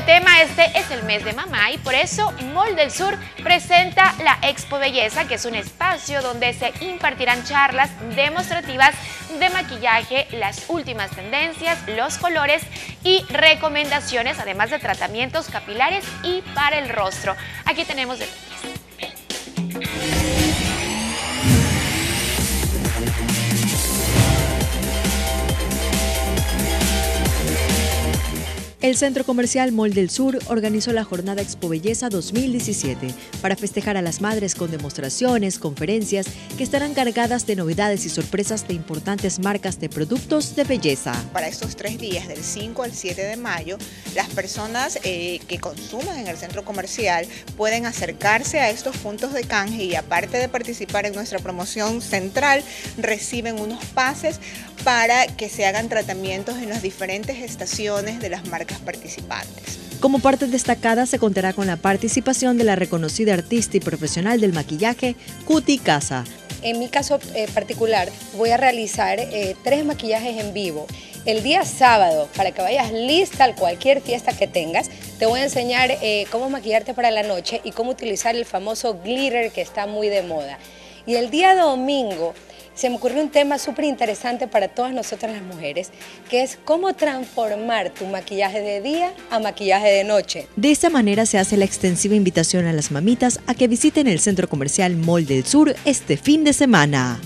de tema, este es el mes de mamá y por eso Mall del Sur presenta la Expo Belleza, que es un espacio donde se impartirán charlas demostrativas de maquillaje, las últimas tendencias, los colores y recomendaciones, además de tratamientos capilares y para el rostro. Aquí tenemos detalles. El Centro Comercial Mall del Sur organizó la Jornada Expo Belleza 2017 para festejar a las madres con demostraciones, conferencias que estarán cargadas de novedades y sorpresas de importantes marcas de productos de belleza. Para estos tres días, del 5 al 7 de mayo, las personas eh, que consuman en el centro comercial pueden acercarse a estos puntos de canje y aparte de participar en nuestra promoción central, reciben unos pases para que se hagan tratamientos en las diferentes estaciones de las marcas participantes. Como parte destacada se contará con la participación de la reconocida artista y profesional del maquillaje, Cuti Casa. En mi caso eh, particular voy a realizar eh, tres maquillajes en vivo. El día sábado, para que vayas lista a cualquier fiesta que tengas, te voy a enseñar eh, cómo maquillarte para la noche y cómo utilizar el famoso glitter que está muy de moda. Y el día domingo se me ocurrió un tema súper interesante para todas nosotras las mujeres, que es cómo transformar tu maquillaje de día a maquillaje de noche. De esta manera se hace la extensiva invitación a las mamitas a que visiten el centro comercial Mall del Sur este fin de semana.